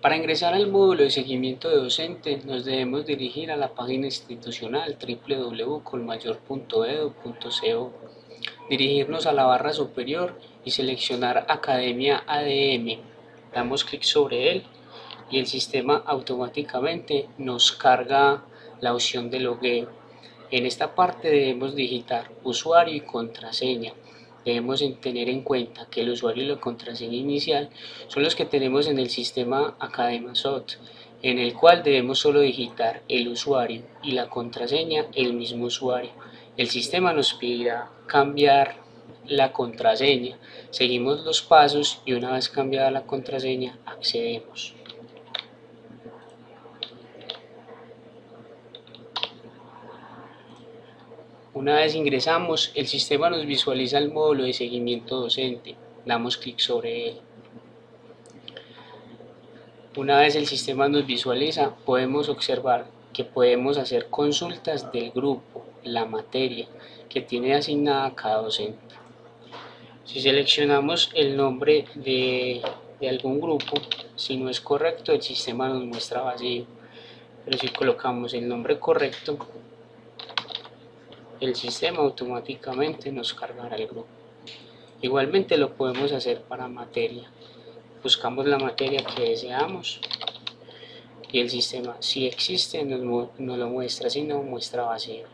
Para ingresar al módulo de seguimiento de docente nos debemos dirigir a la página institucional www.colmayor.edu.co, dirigirnos a la barra superior y seleccionar Academia ADM. Damos clic sobre él y el sistema automáticamente nos carga la opción de logueo. En esta parte debemos digitar usuario y contraseña. Debemos tener en cuenta que el usuario y la contraseña inicial son los que tenemos en el sistema AcademaSoft, en el cual debemos solo digitar el usuario y la contraseña el mismo usuario. El sistema nos pedirá cambiar la contraseña. Seguimos los pasos y una vez cambiada la contraseña accedemos. Una vez ingresamos, el sistema nos visualiza el módulo de seguimiento docente. Damos clic sobre él. Una vez el sistema nos visualiza, podemos observar que podemos hacer consultas del grupo, la materia que tiene asignada cada docente. Si seleccionamos el nombre de, de algún grupo, si no es correcto, el sistema nos muestra vacío. Pero si colocamos el nombre correcto, el sistema automáticamente nos cargará el grupo. Igualmente lo podemos hacer para materia. Buscamos la materia que deseamos y el sistema, si existe, nos, lo muestra, si no, muestra vacío.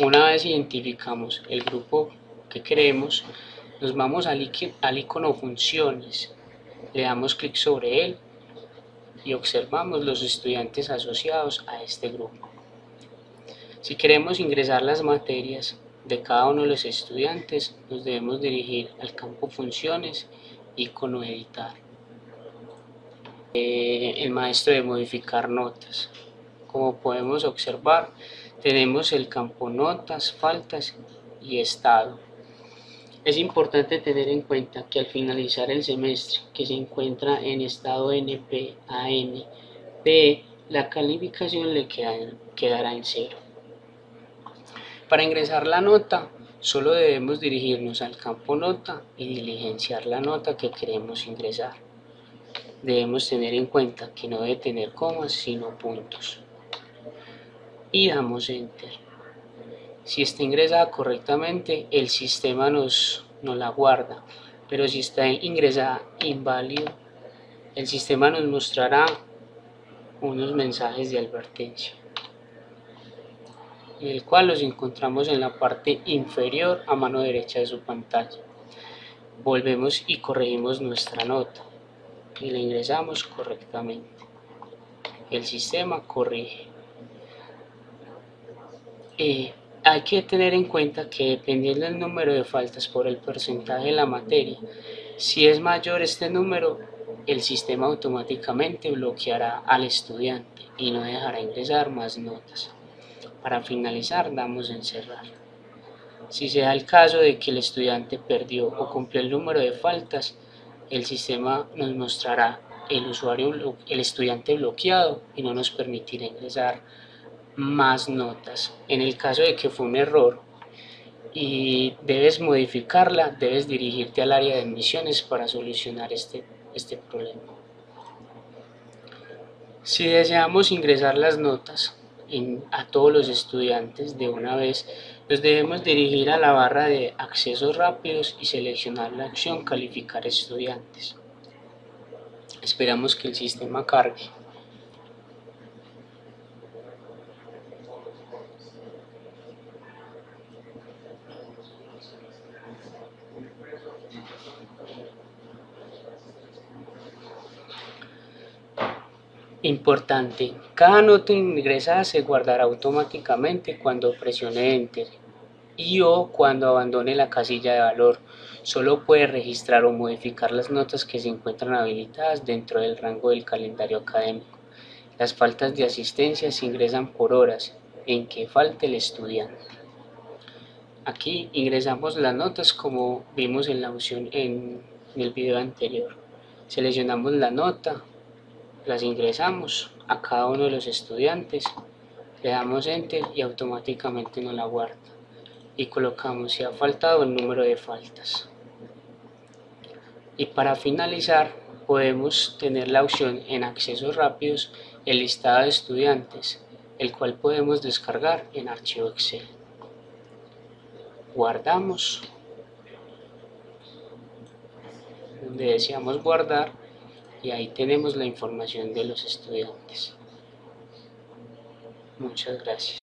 Una vez identificamos el grupo que queremos, nos vamos al, al icono funciones, le damos clic sobre él y observamos los estudiantes asociados a este grupo. Si queremos ingresar las materias de cada uno de los estudiantes, nos debemos dirigir al campo Funciones, icono Editar. Eh, el maestro de modificar notas. Como podemos observar, tenemos el campo Notas, Faltas y Estado. Es importante tener en cuenta que al finalizar el semestre, que se encuentra en estado NP a P, la calificación le quedará en cero. Para ingresar la nota, solo debemos dirigirnos al campo nota y diligenciar la nota que queremos ingresar. Debemos tener en cuenta que no debe tener comas sino puntos. Y damos enter. Si está ingresada correctamente, el sistema nos, la guarda, pero si está ingresada inválido, el sistema nos mostrará unos mensajes de advertencia el cual los encontramos en la parte inferior a mano derecha de su pantalla. Volvemos y corregimos nuestra nota y la ingresamos correctamente. El sistema corrige. Eh, hay que tener en cuenta que dependiendo del número de faltas por el porcentaje de la materia, si es mayor este número, el sistema automáticamente bloqueará al estudiante y no dejará ingresar más notas. Para finalizar, damos en cerrar. Si se da el caso de que el estudiante perdió o cumplió el número de faltas, el sistema nos mostrará el usuario, el estudiante bloqueado y no nos permitirá ingresar más notas. En el caso de que fue un error y debes modificarla, debes dirigirte al área de admisiones para solucionar este, este problema. Si deseamos ingresar las notas, a todos los estudiantes de una vez, nos debemos dirigir a la barra de accesos rápidos y seleccionar la acción calificar estudiantes. Esperamos que el sistema cargue. Importante, cada nota ingresada se guardará automáticamente cuando presione Enter y o cuando abandone la casilla de valor. Solo puede registrar o modificar las notas que se encuentran habilitadas dentro del rango del calendario académico. Las faltas de asistencia se ingresan por horas en que falte el estudiante. Aquí ingresamos las notas como vimos en la opción en el video anterior. Seleccionamos la nota, las ingresamos a cada uno de los estudiantes, le damos enter y automáticamente nos la guarda y colocamos si ha faltado el número de faltas. Y para finalizar podemos tener la opción en accesos rápidos el listado de estudiantes, el cual podemos descargar en archivo Excel. Guardamos donde deseamos guardar y ahí tenemos la información de los estudiantes. Muchas gracias.